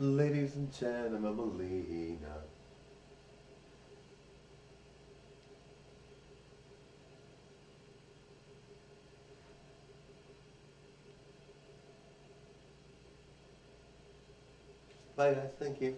Ladies and gentlemen, Melina. Bye guys, thank you.